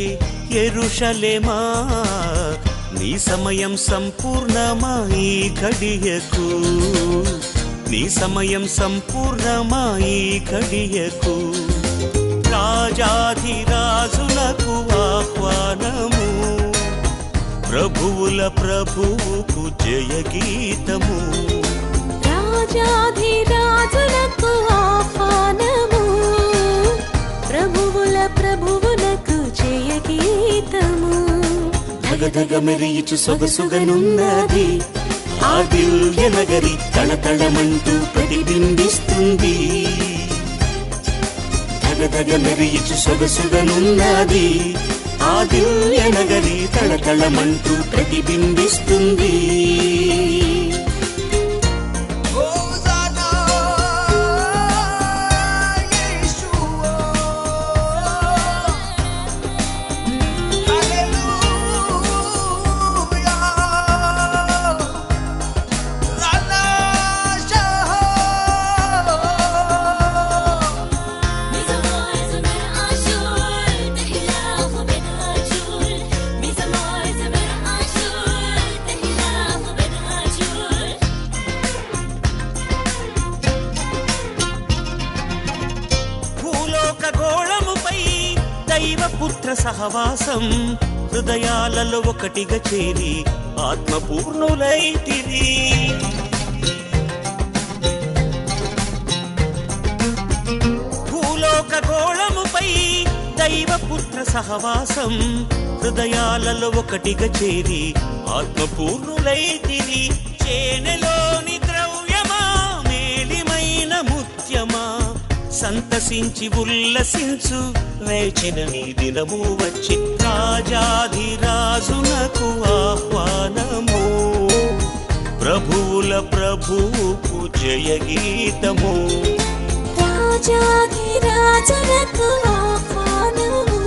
వచ్చే ఎరుషలేమా? నీ సమయం సంపూర్ణమా ఈ ఘడియకు? నీ సమయం సంపూర్ణమా ఈ ఘడియకు? రాజాధిరాజులకు ఆహ్వానము ప్రభువుల ప్రభువుకు జయ గీతము రాజాధిరాజులకు ఆహ్వానము ప్రభువుల ప్రభువు గీతము ధగధగ మెరియుచు సొగసుగనున్నది ఆ దివ్య నగరి తళతళమంటూ ప్రతిబింబిస్తుంది. ధగధగ మెరియుచు సొగసుగనున్నది ఆ దివ్య నగరి తళతళమంటూ ప్రతిబింబిస్తుంది. సహవాసం హృదయాలలో ఒకటిగా చేరి ఆత్మపూర్ణులైతిరి భూలోక గోళముపై దైవపుత్ర సహవాసం హృదయాలలో ఒకటిగా చేరి ఆత్మపూర్ణులైతిరి చేనెలోని సంతసించి ఉల్లసించు వేచిన నీ దినము వచ్చి రాజాధిరాజునకు ఆహ్వానము. ప్రభువుల ప్రభువుకు జయ గీతము రాజాధిరాజులకు ఆహ్వానము.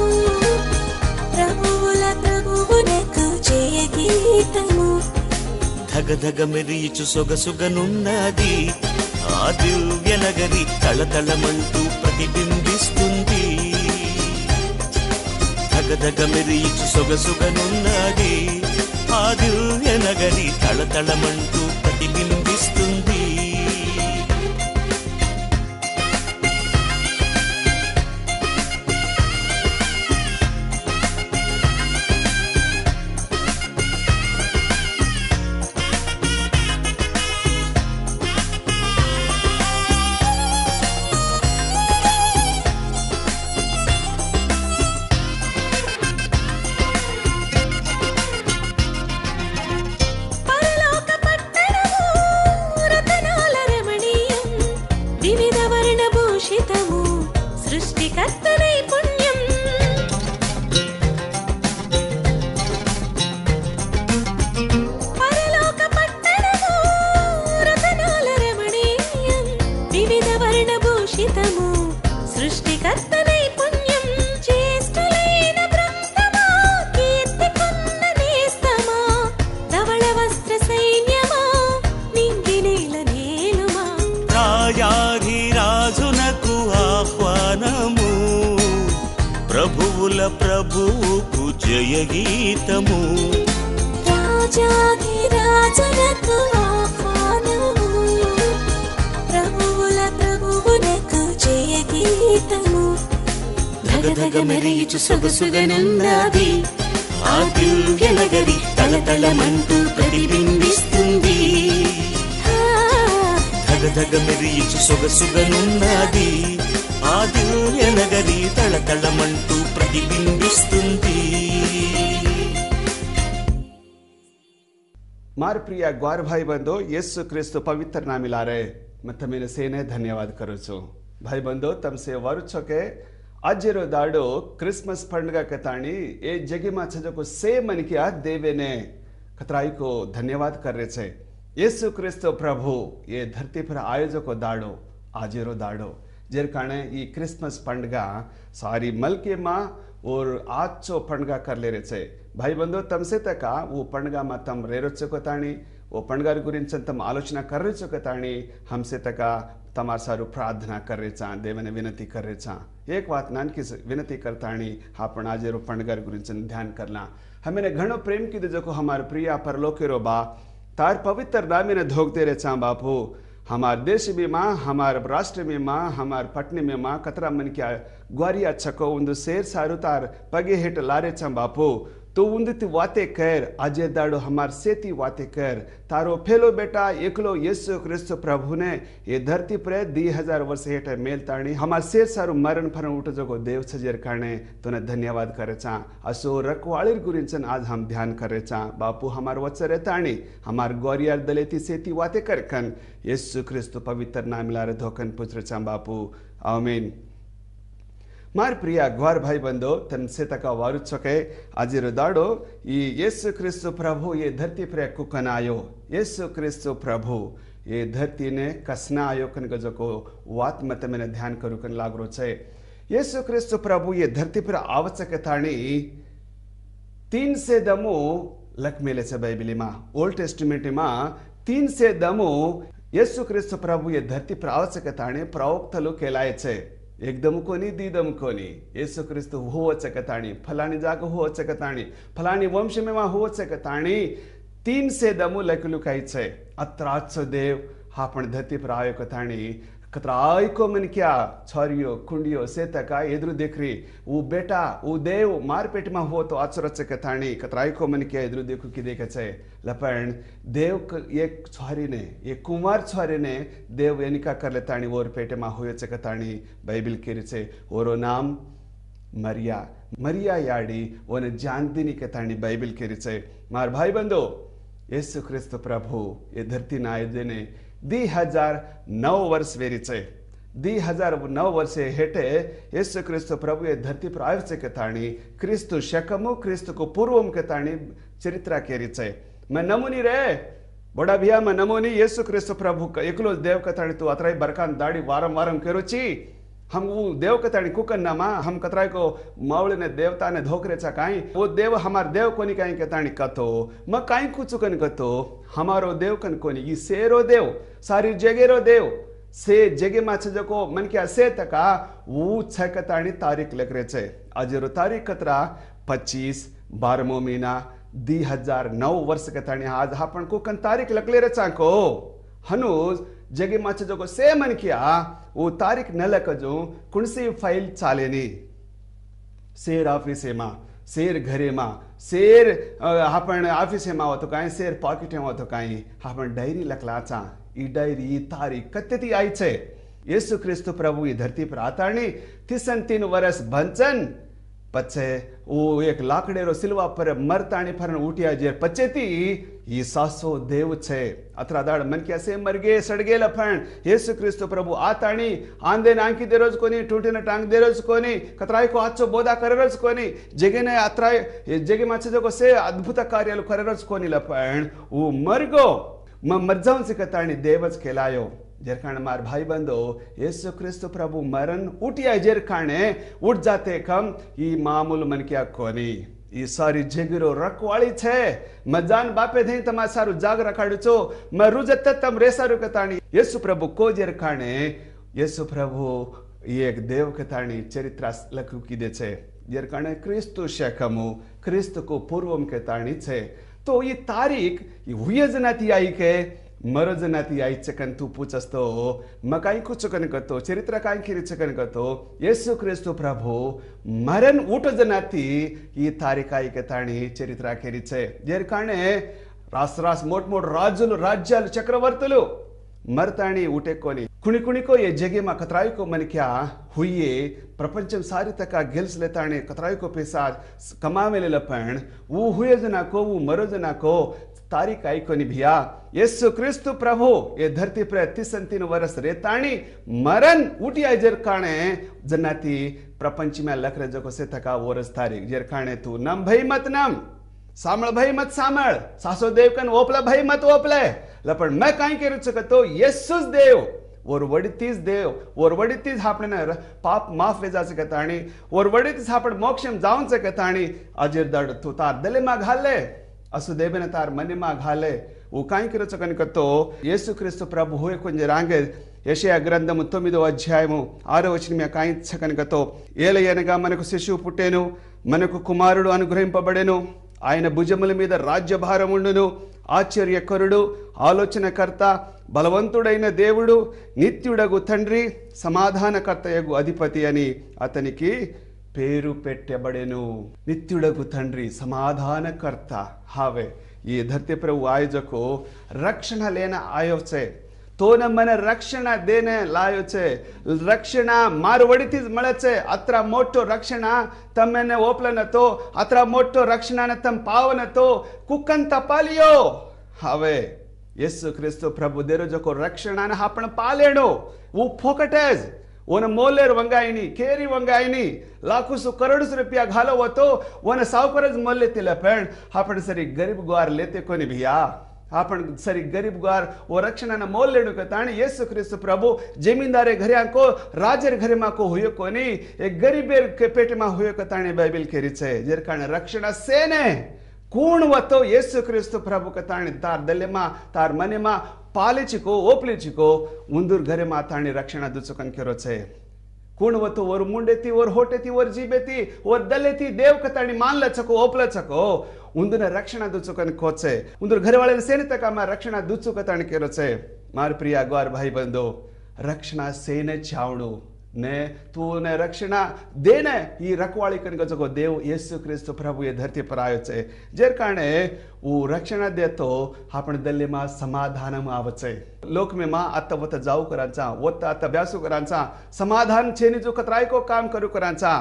ప్రభువుల ప్రభువులకు జయ గీతము ధగధగ మెరియిచు సొగసుగనున్నది ఆ దివ్యనగరి తళతళమంటూ ప్రతిబింబిస్తుంది. ధగధగ మెరియిచు సొగసుగనున్నది ఆ దివ్యనగరి తళతళమంటూ ప్రతిబింబిస్తుంది. గగ మెరయిచు సొగసుగనున్నది ఆ దివ్య నగరి తలతలమంటూ ప్రతిబింబిస్తుంది. గగ మెరియిచు సొగసుగనున్నది ఆ దివ్య నగరి తలతలమంటూ ప్రతిబింబిస్తుంది. ಮಾರು ಪ್ರಿಯ ಗ್ವಾರ್ಭಾಯಿ ಬಂದು ಯೇಸು ಕ್ರಿಸ್ತು ಪವಿತ್ರ ನಾಮಿಲಾರೆ ಮತ್ತು ಮೇಲೆ ಸೇನೆ ಧನ್ಯವಾದ ಕರುಚು ಭಾಯ್ ಬಂದು ತಮ್ಸೆ ವರುಚೋಕೆ ಅಜ್ಜಿರೋ ದಾಡು ಕ್ರಿಸ್ಮಸ್ ಪಂಡ್ಗಕ್ಕೆ ತಾಣಿ ಏ ಜಗಿ ಮಾಚಜಕು ಸೇ ಮನಿಕೆ ಆ ದೇವೇನೆ ಕತರಾಯಿಕೋ ಧನ್ಯವಾದ ಕರ್ರೆ छे ಯೇಸು ಕ್ರಿಸ್ತು ಪ್ರಭು ಏ ಧರ್ತಿ ಪರ ಆಯೋಜಕೋ ದಾಡು ಆಜಿರೋ ದಾಡು जेरकाणे ये क्रिसमस पंडग सारी मल के माँ और आचो पंडग कर ले रहे भाई बंधु तमसे तक वो पंडग माँ तम रेरोचे कोताणी वो पंडगार गुరించి तम आलोचना कर रहे चो कताणी हमसे तक तमार सारू प्रार्थना कर रहे चा, देवने विनती कर रहे चा। एक बात नान किस विनती करताणी आपण आज रो पंडगार गुరించి ध्यान करना। हमने घनो प्रेम की जो हमारे प्रिया परलोकेरो बा, तार पवित्र नामिने धोखते रहे चा बापू। हमारे देश में माँ, हमारे राष्ट्र में माँ, हमारे पटने में माँ, कतरा मन क्या ग्वारी अच्छा को उन सेर सारू तार पगे हेट लारे चम बापो उंदती वाते कर, आजे दाड़ो हमार सेती वाते कर। तारो फेलो बेटा, एकलो यीशु क्रिस्त प्रभु ने ये धरती पर दी हज़ार वर्ष हेठ मेल ताणी। हमार से सारू मरण फरण उठ जगो देव सजेर काणे, तोने धन्यवाद करे चा। असो रखवाळीर गुरिंचन आज हम ध्यान करे चा। बापू हमार वचरे ताणी, हमार गोरियार दलेती सेती वाते कर कन यीशु क्रिस्त पवित्र नाम लारे धोकन पुत्र चा मार प्रिय अखबार भाई बंधु तन से तक आज दाड़ो येसु क्रिस्तु प्रभु, ये धरती प्रिय कुकन आयो। येसु क्रिस्तु प्रभु, ये धरती ने कसना आयो कन गजो को वात मत मैंने ध्यान करू कन लाग रो चे येसु क्रिस्तु प्रभु, ये धरती पर आवश्यक था तीन से दमो लक मेले से बाइबिली मा। ओल्ड टेस्टिमेंट मा, तीन से दमो येसु क्रिस्तु प्रभु, ये धरती पर आवश्यक था प्रवक्त लो कहलाये ఎగ్దముకొని దీదముకొని యేసుక్రీస్తు హోవచ్చక తాణి ఫలాని జాగ హోవచ్చక తాణి ఫలాని वंशमेवा होवचक ताणी तीन से दमू लकलू कायचंय अत्राजचो देव हा पण धतीप रावक कथाणी खतराई को मन क्या छरियो खुंडियो सेतका एदुरु देखरी ऊ बेटा ऊ देव मारपेट में हो तो आचरचक थाणी खतराई को मन क्या एदुरु देखू कि देखे छे लपण देव एक छोरी ने, एक कुमार छोरी ने, देव एनिका कर लेताणी और पेट में हो चकताणी बाइबिल के रिचे ओरो नाम मरिया मरिया याडी ओने जानदीनी कताणी बाइबिल के रिचे, मार भाई बंदो यीशु ख्रिस्त प्रभु, ये धरती ना आए देने दी हज़ार नौ वर्ष वेरी चे दी हज़ार नौ वर्ष हेटे येसु क्रिस्त प्रभु धरती पर आयुर्चे के ताणी, क्रिस्त शकमु क्रिस्त को पूर्व के ताणी चरित्र केरी चे मैं नमुनि रे, बड़ा भैया, मैं नमूनी येसु क्रिस्त प्रभु का एकलो देव के ताणी तू अत्र बरकान दाड़ी वारम वारम केरुची। हम वो देव कताणी कुकन नामा हम कतराय को मावळे ने देवता ने धोकरे चा काई, वो देव हमार देव कोनी काई कताणी कतो म काई कुचुकन कतो हमारो देव कन कोनी, ई सेरो देव, सारी जगेरो देव, से जगे माछे जको मन क्या से तका वो छ कताणी तारीख लग रे छे। अजरो तारीख कतरा 25 बारमो महीना दी हज़ार नौ वर्ष के कताणी आज आपण कुकन तारीख लकले रे चाको। हनुज जगे मच जो ಜಗಿ ಮಚ್ಚಜೊಗ ಸೇಮನ್ಕಿಯ ಓ ತಾರಿಕ್ ನಲಕಜು ಕುಣಸಿ ಫೈಲ್ ಚಾಲೆನಿ ಸೇರ್ ಆಫೀಸೇಮಾ शेर घरेमा शेर आपण ऑफिसेमा वतो काय शेर वो तो कहीं आपण डायरी लकलाचा ये डायरी, ई तारीख कत्ते थी आई आईचे येसु क्रिस्तु प्रभु ये धरती पर आताणी तिसन तीन वर्ष भंचन पचे वो एक लाकडेरो सिल्वा पर मरताणी फरन उठिया जे पचे ती ಈ ಸಾಸೋ ದೇವ್ ಛೆ ಅತ್ರ ಅದಾಡ್ ಮನ್ ಕ್ಯಾಸೆ ಮರ್ಗೆ ಸಡ್ಗೆ ಲಫಣ್ ಯೇಸು ಕ್ರಿಸ್ತು ಪ್ರಭು ಆತಾಣಿ ಆಂದೇನ ಆಂಕಿ ದೇರೋಜ್ಕೊನಿ ಟೂಟಿನ ಟಾಂಗ್ ದೇರೋಜ್ಕೊನಿ ಕತ್ರಾಯ್ಕೋ ಹಚ್ಚೋ ಬೋಧ ಕರೆರೋಜ್ಕೊನಿ ಜೆಗೆನ ಅತ್ರಾಯ್ ಜೆಗೆ ಮಚ್ಚದಕ್ಕೊಸೆ ಅದ್ಭುತ ಕಾರ್ಯಲು ಕರೆರೋಜ್ಕೊನಿ ಲಫಣ್ ಊ ಮರ್ಗೋ मर्जाउन से कताणी देवज खेलायो जेरखाने मार भाई बंदो येसु क्रिस्तु प्रभु मरण उठिया जेरखाने उठ जाते कम ई मामूल मन क्या कोनी ये सारी झेगरो रखवाली छे। मैं जान बापे धे तमा सारू जाग रखाड़ छो। मैं रुज तम रेसा रु कताणी। यसु प्रभु को जेर खाणे यसु प्रभु ये एक देव कताणी चरित्र लख की दे छे। जेर खाणे क्रिस्तु शेखमु, क्रिस्त को पूर्वम कताणी छे। तो ये तारीख, ये हुयजना आई के मरो जनाति आई चकन तुपु चस्तो हो मकाई को चकन कतो, चरित्र काई खिरी चकन कतो। येसु क्रिस्तु प्रभु मरन उठ जनाति ये तारी काई के चरित्र खिरी चे येर काने रास रास मोट मोट राजल, राज्यल चक्रवर्त मरता उठे कोनी। कुनी कुनी को ये जगे मा कतराई को मन क्या हुई प्रपंचम सारी तक गिल्स लेता को पेशा कमा में ले वो हुए जना को वो मरो जना को तारी कईकोनिभिया येसु क्रिस्तु प्रभु ये धरती पर तिसंतीन वर्ष रेताणी मरण उठिया जरकाणे जन्नति प्रपंच में लकर जो से थका वर्ष तारी जरकाणे तू नम भई मत नम सामल भई मत सामल सासो देव कन ओपले भई मत ओपले लपर मैं कहीं के रुचक तो येसु देव और वड़ितीज देव और वड़ितीज हापने ना पाप माफ़ वे जा सकता नहीं और वड़ितीज हापड़ मोक्षम जाऊँ सकता नहीं अजीर दर्द तू तार दले मा घाले ಅಸು ದೇಬೆನ ತಾರ್ ಮನೆ ಮಾಘಾಲೆ ఉకాంకిరచ కనుకతో యేసుక్రీస్తు ప్రభువు కొంచెం రాంగే యషయ గ్రంథము తొమ్మిదో అధ్యాయము ఆరో వచ్చిన మీ ఆయించ కనుకతో ఏలయనగా మనకు శిశువు పుట్టేను మనకు కుమారుడు అనుగ్రహింపబడెను ఆయన భుజముల మీద రాజ్యభారముండును ఆశ్చర్యకరుడు ఆలోచనకర్త బలవంతుడైన దేవుడు నిత్యుడగు తండ్రి సమాధానకర్తయగు అధిపతి అని అతనికి పేరు పెట్టబడెను నిత్యుడకు తండ్రి సమాధానకర్త హావే ఈ ధర్తి ప్రభు ఆయోజకు రక్షణ లేన ఆయోచే તોને મને રક્ષણા દેને લાયો છે રક્ષણા મારવડીથી જ મળે છે અત્રા મોટો રક્ષણા તમે ને ઓપલે નતો અત્રા મોટો રક્ષણાને તમે પાવ નતો કુકંત પાલ્યો હવે యేసు క్రీస్తు ప్రభు దేరు జొక రక్షణను అప్పణ పాలేడు ఉప్పు ఒకటే वन मोलेर वंगायनी केरी वंगायनी लाखोसो करोड़ों रुपया घालो वो तो वन सावकर मोल लेते पण आपण सरी गरीब गुआर लेते कोनी भैया आपण सरी गरीब गुआर वो रक्षणा मोल लेणु कताणी येसु ख्रिस्त प्रभु जमींदारे घरिया को राजर घरे मा को हुयो कोनी एक गरीबेर के पेट मा हुयो कताणी बाइबल केरी छे जेर कारण रक्षणा सेने ಕೂರ್ಣವತ್ತೋ ಯೇಸು ಕ್ರಿಸ್ತು ಪ್ರಭು ತಾಣಿ ತಾರ್ ದಲ್ಲೆಮ ತಾರ್ ಮನೆಮ ಪಾಲಿಚಿಕೋ ಓಪ್ಲಿಚಿಕೋ ಉಂದೂರ್ ಘರೆ ಮಾತಾಣಿ ರಕ್ಷಣಾ ದುಚುಕಂಕಿರೋಚೆ ಕೂಣವತ್ತು ಒರ್ ಮುಂಡೆತಿ ಒರ್ ಹೋಟೆತಿ ಒರ್ ಜೀಬೆತಿ ಒರ್ ದಲ್ಲೆತಿ ದೇವ್ ಕತಾಣಿ ಮಾನ್ಲಚಕೋ ಓಪ್ಲಚಕೋ ಉಂದುನ ರಕ್ಷಣಾ ದುಚುಕನ್ ಕೋಚೆ ಉಂದುರ್ ಘರೆ ಒಳಗೆ ಸೇನಿತ ಕಾಮ ರಕ್ಷಣಾ ದುಚುಕ ತಾಣಿ ಕೇರೋಚೆ ಮಾರ್ ಪ್ರಿಯ ಗೋರ್ ಭಾಯಿ ಬಂದು ರಕ್ಷಣಾ ಸೇನೆ ಚಾವಣು ने ನೇ ತೂನೆ ರಕ್ಷಣಾ, ದೇನೆ ಈ ರಕ್ವಾಳಿಕನ್ಗ ಜಗೋ देव ಯೇಸು क्रिस्त प्रभु ये धरती पर आयो छे जेर कारणे वो रक्षण देतो आपण दल्ले मा समाधान मा आवचे लोक में मा आता वत जाऊ करांचा वत आता ब्यासू करांचा समाधान छेनी जो कतराई को काम करू करांचा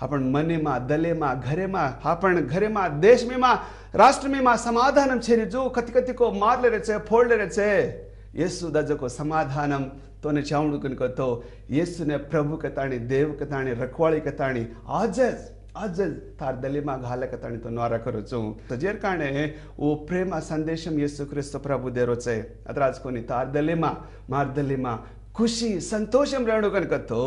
आपण मने मा दले मा घरे मा आपण घरे मा देश में मा राष्ट्र में मा समाधान छेनी जो कति कति को मार ले रहे फोड़ ले रहे ಯೇಸು ದಜಕೋ ಸಮಾಧಾನಂ ತೋನೆ ಚಾವಣು ಕನ್ಕೋತೋ ಯೇಸುನೆ ಪ್ರಭು ಕತಾಣಿ ದೇವ್ ಕತಾಣಿ રખવાળી કતાણી આજ જ આજ જ તાર દલીમાં ઘાલે કતાણી તો નોરા કરો છું તો જેર કારણે ઓ પ્રેમ આ સંદેશમ યેસુ ખ્રિસ્ત પ્રભુ દેરો છે અત્રાજ કોની તાર દલીમાં માર દલીમાં ખુશી સંતોષમ રેણુ કનકતો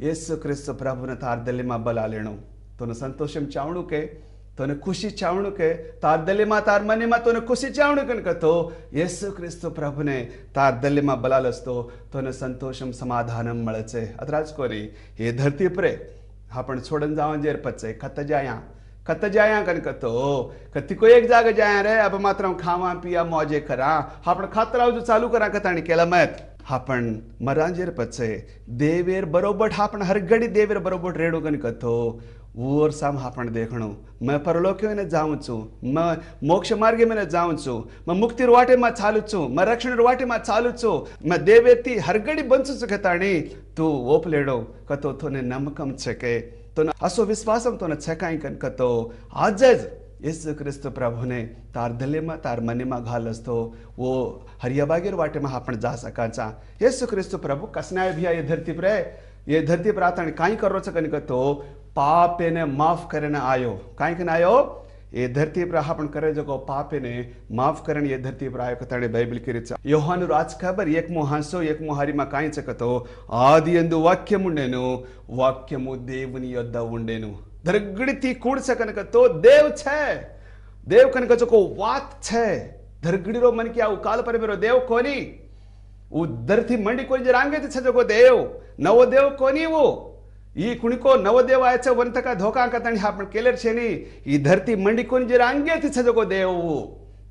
યેસુ ખ્રિસ્ત પ્રભુને તાર દલીમાં બલા લેણું તોનો સંતોષમ ચાવણું કે तोने खुशी चावणु के तार दलीमा तार मनीमा तोने खुशी चावणु कनकतो येसु क्रिस्तु प्रभुने तार दलीमा बलालस्तो तोने संतोषम समाधानम મળે અતરાજ કોરી એ ધરતી પરે आपण छोड़न जावन जेर पचे कत जाया कत जाया कनकतो कति को एक जाग जाया रे अब मात्र खावा पिया मौजे करा आपण खातराव जो चालू करा कताणी केला मत आपण मरांजेर पचे देवेर बरोबर आपण हर घडी देवेर बरोबर रेडो कनकतो ऊर साम आपण देखणो मैं परलोक्यो ने जाऊँ छु मैं मोक्ष मार्गे में जाऊँ छु मैं मुक्ति वाटे में चालू छु मैं रक्षण वाटे में चालू छु मैं देवेती हरगडी बंचु छु कताणी तू ओपलेडो कतो तोने नमकम छके तो असो विश्वासम तोने छकाई कन कतो आजज येसु क्रिस्त प्रभुने तार दिलेमा तार मनेमा घाल असतो वो हरियाबागेर वाटे में आपण जा सकाचा येसु क्रिस्त प्रभु कसनाय भी ये धरती पर ये धरती पर आता काई करो पापे ने माफ़ करण आयो। कहीं कहीं आयो? ये धरती पर आप करे जो पापे ने माफ़ करण ये धरती पर आयो कतने बाइबल की रिचा योहान राज खबर, एक मुहांसो, एक मुहारी मा चकत हो आदि वाक्य मुंडेन वाक्य मु देवन ಎಂದು ವಾಕ್ಯಮುಂಡೆನು कूड़ ದೇವನಿ యొద్ద तो देव छे। देव దేవ్ ఛే దేవ్ కనక చకో వాక్ ఛే मन మనకి उकाल पर मेरो देव कोनी? उधर थी मंडी कोई जरांगे तो छे जो को देव। नवो देव कोनी वो? ಈ ಕುಣಿಕೋ ನವದೇವಾಯಚ ವಂತಕ ಧೋಕಾಂಕತಣಿ ಹಾಪಣ ಕೇಲರ್ ಶೇನಿ ಈ ಧರ್ತಿ ಮಂಡಿಕೊಂಡ್ ಜರ ಅಂಗೇತಿ देव ದೇವು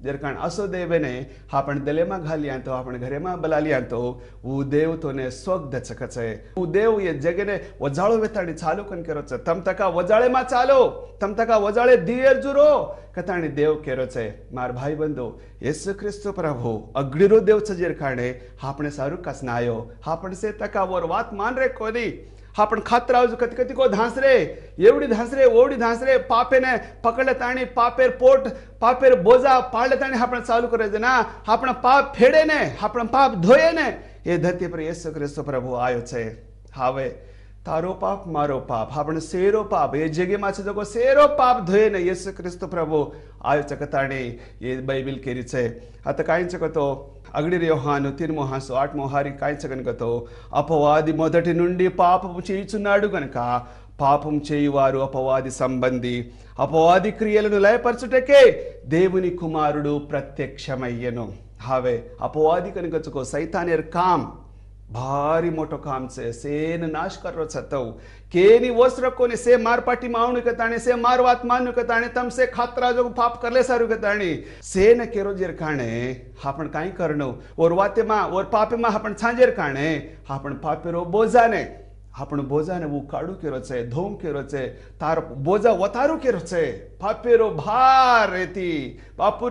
जरकाण असो देवेने हा आपण दलेमा घाली आणतो आपण घरेमा बलाली आणतो उ देव तो तोने स्वग्ध चकचे उ देव ये जगेने वजाळो वेताणी चालू कन केरोचे तम तका वजाळे मा चालो तम तका वजाळे दियर जुरो कताणी देव केरोचे मार भाई बंधो येसु ख्रिस्तू प्रभु अग्निरो देवचं जरकाणे हा आपण सारू कसनायो हा आपण से तका वर वात मान रे कोनी હા, પણ ખાતરાવ કતિકો ધાંસરે, એવડી ધાંસરે, ઓવડી ધાંસરે, પાપેને પકડે તાણી, પાપેર પોટ, પાપેર બોજા પાડે તાણી આપણે ચાલુ કરે છે. ના આપણા પાપ ફેડે ને આપણા પાપ ધોયે ને એ ધરતી પર યેસુ ખ્રિસ્ત પ્રભુ આવ્યો છે. હવે તારો પાપ મારો પાપ આપણે సేరో పాప એ જગ્યામાં છે લોકો શેરો પાપ ધોઈને યેસુ ક્રિસ્ત પ્રભು ಆಯೋಚಕತಾಣೆ ಏ ಬೈಬಿಲ್ ಕೇರಿಚೆ ಅತ ಕಾಯಿಂಚಕತೋ అగడి యోహాను తిరుమోహాసు ఆత్మోహారి కాయించగనుకతో అపవాది మొదటి నుండి పాపము చేయుచున్నాడు గనుక పాపం చేయువారు అపవాది సంబంధి అపవాది క్రియలను లయపరచుటకే దేవుని కుమారుడు ప్రత్యక్షమయ్యను హావే అపవాది కనుకొచ్చుకో సైతానేర్ కామ్ ભારી મોટો કામ છે સેન નાશ કરો છતો કેની વસ્ત્ર કોને સે માર પાટી માવણું કતાણે સે માર વાત માન્યું કતાણે તમ સે ખાતરા જો પાપ કરલે સારું કતાણી સેન કેરો જેર કાણે હાપણ કાઈ કરનો ઓર વાતે માં ઓર પાપે માં હાપણ છાંજેર કાણે હાપણ પાપેરો બોજાને अपन बोझा ने वो काड़ू के रचे, धोम के रचे, तार बोजा वतारू के रचे। पापेरो भार रेती। बापू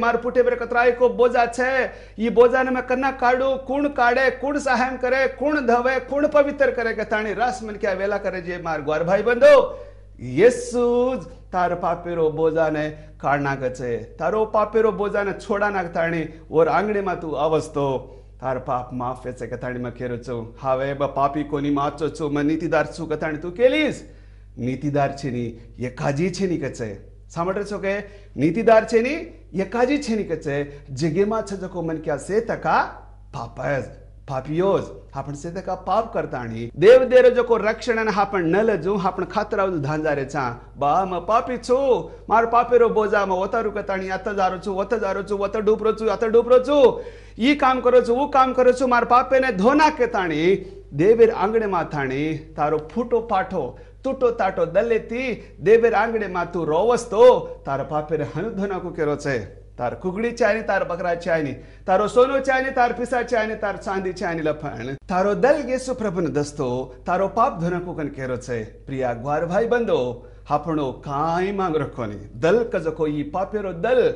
मार पुटे पर कतराई को बोजा छे। ये बोजा ने मैं कन्ना काड़ू, कुण काड़े, कुण सहायम करे, कुण धवे, कुण पवित्र करे के ताणी रास मन क्या वेला करे जे मार ग्वार भाई बंदो यीशु तार पापेरो बोजा ने काढना कचे तारो पापेरो बोजा ने छोड़ा ना कताने और आंगड़े मातू तू तार पाप माफ़ याचें ताणें म्हाका चो हावे बा पापी कोणी माचो चो मा कथाणी तू ताणें नीतिदार छे नी ये काजी छे नी कचे सामटे छे नी ये काजी छे नी कचे जगे मा छे जको मन क्या से तका पापयज पापियोज हापन से तका पाप करता आणि देव देर जको रक्षण न आपण नल जो आपण खातराव चा बा म पापी छो मार पापेरो बोजा म वता रुकत आणि जारो जारोचू वता जारोचू वता अत आता डुपरोचू ડૂપરો છું અત ડૂપરો છું ઈ કામ કરો છું ऊ કામ કરો છું માર પાપેને ધોના કેતાણી દેવેર આંગણે માથાણી તારો ફૂટો પાઠો તૂટો તાટો દલેતી દેવેર આંગણે માં તું રોવસ તો તારા પાપેરે હનુ ધોનાકુ કેરો છે તાર કુગડી ચાયની તાર બકરા ચાયની તારો સોનો ચાયની તાર પિસા ચાયની તાર ચાંદી ચાયની લફણ તારો દલ યેસુ પ્રભુને દસ્તો તારો પાપ ધનકો કન કેરો છે પ્રિયા ગ્વાર ભાઈ બંધો આપણો કાંઈ માંગ રખોની દલ કજકો ઈ પાપેરો દલ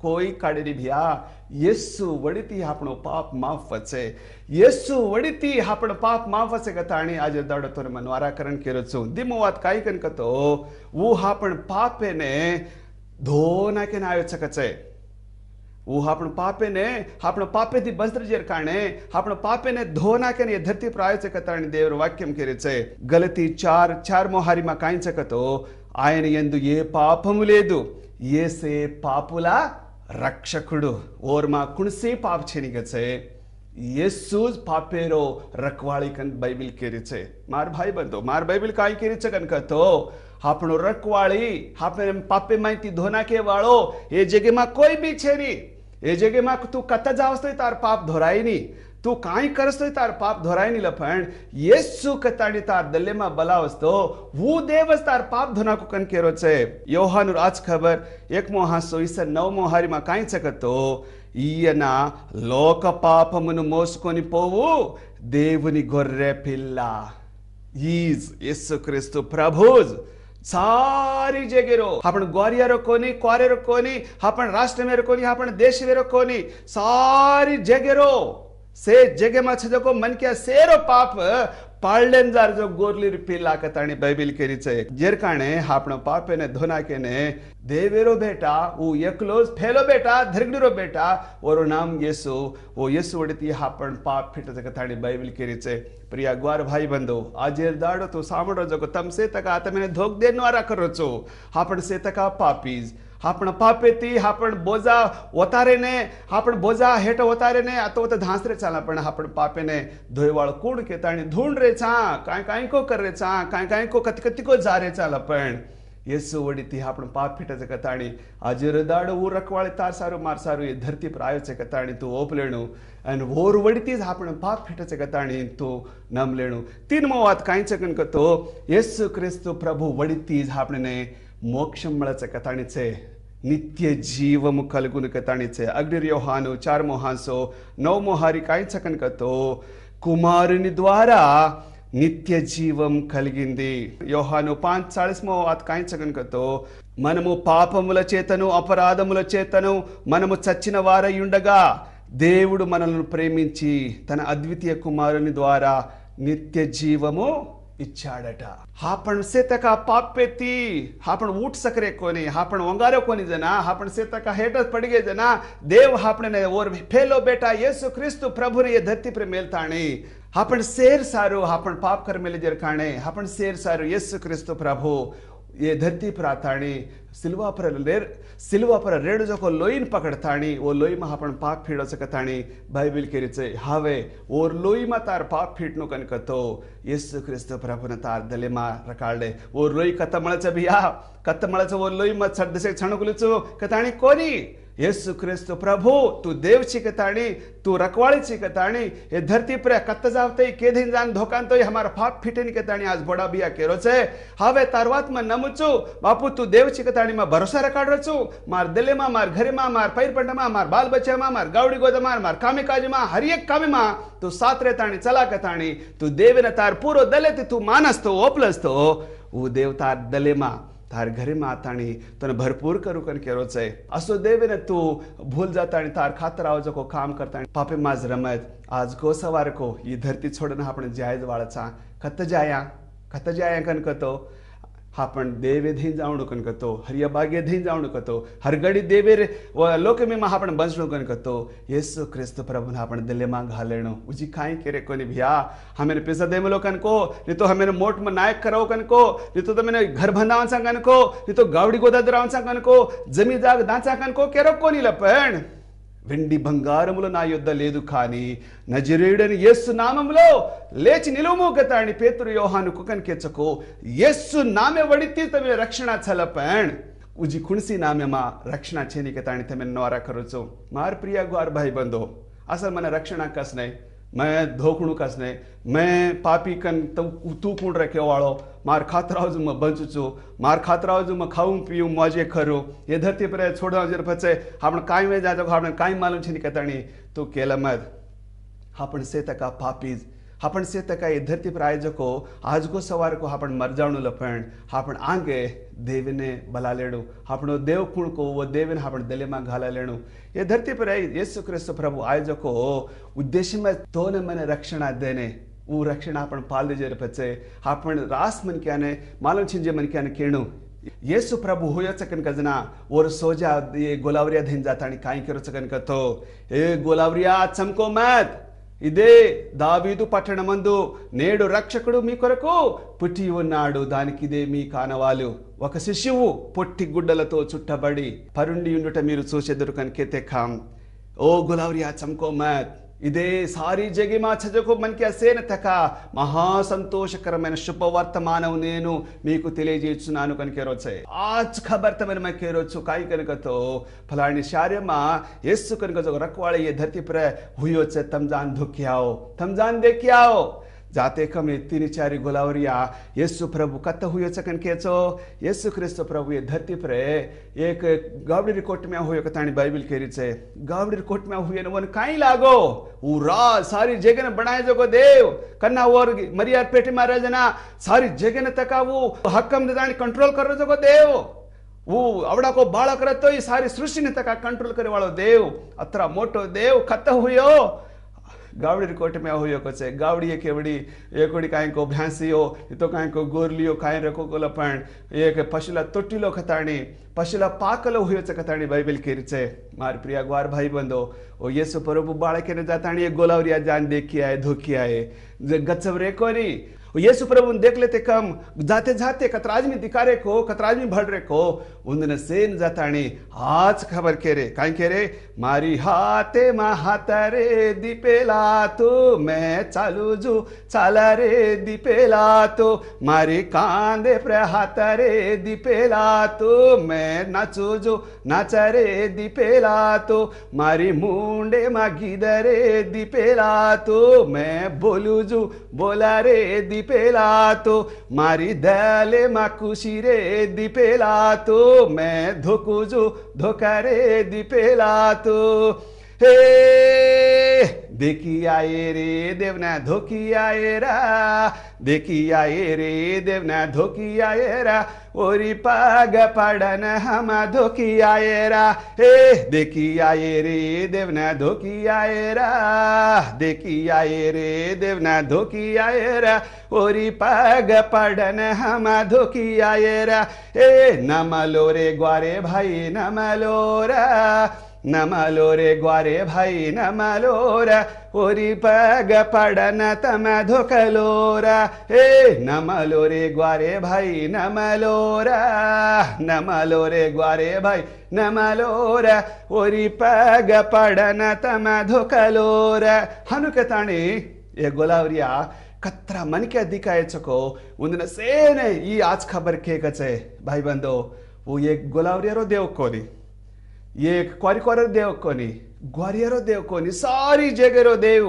કોઈ કાઢેરી ભિયા યેસુ વડીતી આપણો પાપ માફ વચે યેસુ વડીતી આપણો પાપ માફ વચે કતાણી આજે દાડો તોરે મનવારાકરણ કર્યો છું ધીમો વાત કાઈ કન કતો હું આપણ પાપેને ધો નાખીને આવ્યો છે કચે હું આપણું પાપેને આપણો પાપેથી બસ્ત્રજેર કારણે આપણો પાપેને ધો નાખીને એ ધરતી પર આવ્યો છે કતાણી દેવર વાક્યમ કરે છે ગલતી ચાર ચાર મોહારીમાં કાંઈ છે કતો ఆయన ఎందు ఏ పాపము లేదు ఏసే పాపుల రక్షకుడు ఓర్మా కుణసే પાપ છેની ગશે યેસુ જ પાપેરો રખવાળી કન બાઇબલ કેરી છે માર ભાઈ બંધો માર બાઇબલ કાંઈ કેરી છે કન કતો આપણો રખવાળી આપણે પાપે માહિતી ધોના કે વાળો એ જગ્યામાં કોઈ બી છે નહીં એ જગ્યામાં તું કત જાવસ તો તાર પાપ ધોરાય નહીં તું કાંઈ કરસ તો તાર પાપ ધોરાય નહીં લફણ યેસુ કતાડી તાર દલ્લેમાં બલાવસ તો હું દેવસ તાર પાપ ધોનાકો કન કેરો છે యోహాను రాజ్ ఖబర్ ఏకమో హాస్తో ఇస నవమో హరిమ కాయించకతో ఈయన లోక పాపమును మోసుకొని పోవు దేవుని గొర్రె పిల్ల ఈజ్ యేసుక్రీస్తు ప్రభుజ్ સારી જગ્યારો આપણે ગ્વારિયારો કોની ક્વારેરો કોની આપણે રાષ્ટ્ર મેરો કોની આપણે દેશ વેરો કોની સારી જગ્યારો से जगे मछ मछजको मन के सेरो पाप पाळ्ळेंजार जो गोरली रिपील लाकताणी बाइबिल केरीचे. जेर काणे आपण पापेने धोना के ने देवेरो बेटा वो एकलोज फेलो बेटा, धरगडीरो बेटा ओरो नाम येसु. वो येसु वडती आपण पाप फिट जगताणी बाइबिल केरीचे. प्रिया ग्वार भाई बंधो, आजेर दाडो तो सामडो जको तमसे तका आतमेने धोक देनवारा करोचो. आपण से तका पापीज. આપણ સે તકા પાપીજ આપણ પાપેથી આપણ બોજા ઓતારેને આપણ બોજા હેઠ ઓતારેને આ તો ધાંસરે ચાલા પણ આપણ પાપેને ધોઈવાળ કુડ કેતાણી ધૂંડ રે છા કાંઈ કાંઈ કો કરે છા કાંઈ કાંઈ કો કતિ કતિ કો જારે ચાલા પણ యేసు వడితి આપણ પાપ ફીટ છે કતાણી આજે રદાડો ఊ રખવાળે તાર સારું માર સારું એ ધરતી પર આવ્યો છે કતાણી તું ઓપ લેણું અને ઓર વડિતી જ આપણે પાપ ફીટ છે કતાણી તું નામ લેણું તીનમો વાત કાંઈ છે કન કતો యేసు క్రీస్తు ప్రభు వడితి જ આપણને మోక్షం మిళచక తణిచే నిత్య జీవము కలుగునుక తణిచే అగ్నిర్యోహాను చార్మోహాన్సో నవమోహారి కాయచకనుకతో కుమారుని ద్వారా నిత్య జీవం కలిగింది. యోహాను పాంచాళిస్మో అత్ కాయించగనుకతో మనము పాపముల చేతను అపరాధముల చేతను మనము చచ్చిన వారై ఉండగా దేవుడు మనలను ప్రేమించి తన అద్వితీయ కుమారుని ద్వారా నిత్య జీవము ಇಚ್ಛಾಡಟ ಹಾಪಣ್ ಸೇತಕ ಪಾಪೆತಿ ಹಾಪಣ್ ಊಟ ಸಕ್ರೆ ಕೋನಿ ಹಾಪಣ್ ಒಂಗಾರೋ ಕೋನಿ ಜನ ಹಾಪಣ್ ಸೇತಕ ಹೇಟ ಪಡಿಗೆ ಜನ ದೇವ್ ಹಾಪಣನೆ ಓರ್ ಫೇಲೋ ಬೇಟ ಯೇಸು ಕ್ರಿಸ್ತು ಪ್ರಭುರಿ ಧತ್ತಿ ಪ್ರ ಮೇಲ್ತಾಣಿ ಹಾಪಣ್ ಸೇರ್ ಸಾರು ಹಾಪಣ್ ಪಾಪ್ ಕರ್ ಮೇಲೆ ಜರ್ಕಾಣೆ ಹಾಪಣ್ ಸೇರ್ ಸಾರು ಯೇಸು ಕ್ರಿಸ್ತು ಪ್ರಭು ये धरती पर आताणी सिल्वा पर रेर सिल्वा पर रेड जो को लोईन पकड़ताणी वो लोई में आपण पाप फीडो हो सकताणी बाइबिल केरीचे हावे और लोई मा तार पाप फीटनो कन कतो येसु क्रिस्त प्रभुन तार दले मा रकाळले वो लोई कतमळच बिया कतमळच वो लोई मा छडसे छणकुलचो कताणी कोनी? येसु क्रिस्त प्रभु तू देव चिकताणी तू रखवाली चिकताणी ये धरती पर कत जावते के दिन जान धोकान तो हमारा पाप फिटेन केताणी आज बड़ा बिया केरो छे हावे तारवात में नमुचु बापू तू देव चिकताणी में भरोसा रखाड़ रचु मार दिले में मार घरे में मार पैर पंड में मार बाल बच्चे में मार गावड़ी गोद में मार कामे काज में हर एक कामे में तू साथ रेताणी चला कताणी तू देव तार पूरो दले तू मानस तो ओपलस तो वो देवतार दले में तार घरी में आताणी तने भरपूर करू कन केरो छे असो देवेने तू भूल जाता आणि तार खातर आव जो को काम करता पापे माज रमत, आज को सवार को ये धरती छोड़न आपण जायज़ वाळचा कत जाया? कत जाया कन कतो? आपण देवे धी जावण कन कतो हरिया बागे धी जावण कतो हर घडी देवे रे व लोक में आपण बंसणो कन कतो येसु क्रिस्त प्रभु आपण दिले मा घालेणो उजी काई केरे कोनी भिया हमें पैसा दे में लोकन को नहीं तो हमें मोट में नायक कराओ कन को नहीं तो मैंने घर बंधावन सा कन को नहीं तो गावडी गोदा दरावन सा कन को जमी जाग दाचा कन को केरो कोनी लपण వెండి బంగారములు నా యొద్ద లేదు కానీ నజరేయుడని యేస్సు నామంలో లేచి నిలువము గతాన్ని పేతురు యోహాను కుకన్ కెచ్చకు యేస్సు నామే వడితే తమే రక్షణ చలపణ్. ఉజి కుణిసి నామెమా రక్షణ చేనిక తాణి తమెన్నో అర కరుచు మార్ ప్రియా గార్ భాయ్ బందో అసలు మన రక్షణ కస్నై. मैं धोखणू कस नहीं मैं पापी कन तू तू कूण रखे वालो मार खातराव जो मैं बंचू छू मार खातराव जो मैं खाऊं पीऊं मौजे करूँ ये धरती पर छोड़ा जर पचे आपण काय में जाजो आपण काय मालूम छे कतणी तू केला मत हापण से तका ये धरती पर आए जको, आज को सवार को सवारको मर मरजाणू लपण आपण आंगे देवीने बला लेणू। आपणो देव कुण को, वो देवीन आपण दिले माँ घाला लेणू। ये धरती पर यीशु क्रिस्त प्रभु आए जको, उद्देश्य में तो ने मैंने रक्षणा देने वो रक्षणा आपण पाल दे जे पचे। आपण रास मन क्या ने मालूम छिंजे मन क्या ने केणू। येसु प्रभु हुयो चकन कजना और सोजा ये गोलावरिया धिन जाता नहीं काई करो चकन कतो। ए गोलावरिया, चमको मत! ఇదే దావీదు పట్టణమందు నేడు రక్షకుడు మీ కొరకు పుట్టి ఉన్నాడు. దానికిదే మీ కానవాలు. ఒక శిశువు పొట్టి గుడ్డలతో చుట్టబడి పరుండి ఉండుట మీరు చూసెదురు కనికెతే ఖాం ఓ గులావరియా చంకో మత్ ఇదే సారీ జగిమా చజకు మనకి అసేనతక మహా సంతోషకరమైన శుభవర్తమానం నేను మీకు తెలియజేస్తున్నాను కనుక ఈరోజు ఆజ్ ఖబర్తమైన మనకి ఈరోజు కాయి కనుకతో ఫలాని శార్యమ్మ ఎస్సు కనుక ఒక రక్వాళ ఏ ధర్తి ప్ర హుయో చే తమ్జాన్ ధుక్యావు తమ్జాన్ దేక్యావు तमजान धुकियाओ तमजान देखियाओ जाते कमे तीन चारि गोलावरिया यस्सु प्रभु कत हुयो चकन केचो यस्सु क्रिस्त प्रभु ये धरती पर एक गावड़ी रिकोट में हुयो कतानी बाइबल केरी छे गावड़ी रिकोट में हुयो न वन काई लागो ऊ रा सारी जगन बनाए जो को देव कन्ना और मरिया पेटी में जना सारी जगन तका वो हकम दानी कंट्रोल कर जो को देव वो ಅವಡ को ಬಾಳಕ ರತ್ತೋ ಈ ಸಾರಿ ಸೃಷ್ಟಿನ ತಕ ಕಂಟ್ರೋಲ್ करे वालो देव अत्र मोटो देव खत हुयो गावड़ी कोट में हुयो को छे गावड़ी केवड़ी एकोड़ी काई को भैंसियो तो काई को गोरलियो काई रखो को लपण एक पशुला तोटिलो खताणी पशुला पाकलो हुयो छे खताणी बाइबल केरी छे मार प्रिया ग्वार भाई बंदो ओ येसु प्रभु बाळके ने जाताणी, एक गोलावरिया जान देखी आए धोखी आए। गच्चव रे कोनी यीशु प्रभु देख लेते कम, जाते जाते कतराज में दिकारे को कतराज में भड़ रे को उन्हें सेन जाताणी आज खबर के रे काई के रे मारी हाते मा हाता रे दीपेला तो मैं चालू जू चाला रे दीपेला तो मारी कांदे प्र हाता रे दीपेला तो मैं नाचू जू नाचा रे दीपेला तो मारी मुंडे मा गीद रे दीपेला तो मैं बोलू जू बोला रे दीपेला तो मारी दले मा खुशी रे दीपेला तो मैं धोकुजू धोका रे दीपेला तो। हे देखी आए रे देवना आए रा देखी आए रे देवना धोकी आए रा, ओरी पाग पाडन हम धोकी आए रा, हे देखी आए रे देवना आए रा देखी आए रे देवना आए रा, ओरी पाग पाडन हमा धोकी आए रा ए नमलो रे ग्वारे भाई नमलो रा ನಮಲೋರೆ ಗ್ವಾರೆ ಭೈ ನಮಲೋರ ಒರಿ ಪಗ ಪಡನ ತಮ ಧುಕಲೋರ ಏ ನಮಲೋರೆ ಗ್ವಾರೆ ಭೈ ನಮಲೋರ ನಮಲೋರೆ ಗ್ವಾರೆ ಭೈ ನಮಲೋರ ಒರಿ ಪಗ ಪಡನ ತಮ ಧುಕಲೋರ ಹನುಕ ತಾಣಿ ಏ ಗೊಲಾವ್ರಿಯ ಕತ್ರ ಮನಿಕೆ ಅಧಿಕ ಹೆಚ್ಚಕೋ ಒಂದಿನ ಸೇನೆ ಈ ಆಚ್ ಖಬರ್ ಕೇಕಚೆ ಭಾಯ್ ಬಂದು ಓ ಏ ಗೊಲಾವ್ರಿಯರೋ ದೇವಕ್ಕೋದಿ ಕೋನಿ एक क्वारिक्वारर देव कोणी ग्वारियरो देव कोणी सारी जगरो देव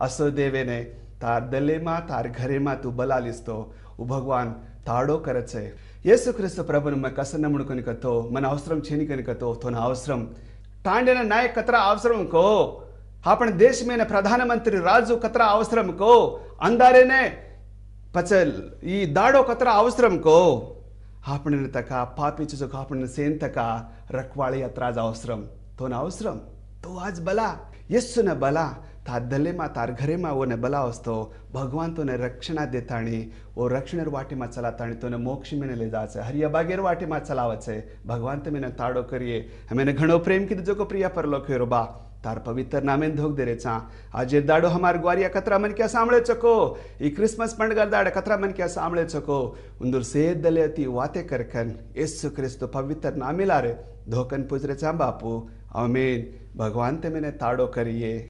असो देवेने तार दलेमा तार घरेमा तू బలాలిస్తో ఓ భగవాన్ తాడో కరచే యేసుక్రీస్తు ప్రభును మన కసన్న ముడుకొని కతో మన అవసరం చేనికొని కతో తోన అవసరం తాండిన నాయక్ కత్ర అవసరం కో आपण देश में प्रधानमंत्री राजू कतरा అవసరం కో అందారేనే పచల్ ఈ దాడో కత్ర అవసరం కో आपण तका, पापीचे जो आपण सेन तका, रखवाळी यात्राज अवसरम। तो ना अवसरम? तो आज बला। यस्सु न बला। ता दलेमा तार घरेमा वो न बला असतो। भगवान तो ने रक्षणा देताणी। ओ रक्षणेर वाटेमा चलाताणी। तो ने मोक्ष में ले जाचे। हरिया बागेर वाटेमा चलावचे। भगवान तो मैंने ताड़ो करिए हमें घणो प्रेम की जो को प्रिया पर लोक बा। तार पवित्र नामेन रहे देरेचा आजे दाड़ो हमार ग्वारिया कतरा मन क्या सामने चको। ये क्रिसमस पंडगा दाड़ कतरा मन क्या सामने चको। उन्दुर से दले अति वाते करकन यीशु क्रिस्तु पवित्र नामिला रे धोकन पुजरे चा बापू। आमीन। भगवान ते मैंने ताड़ो करिए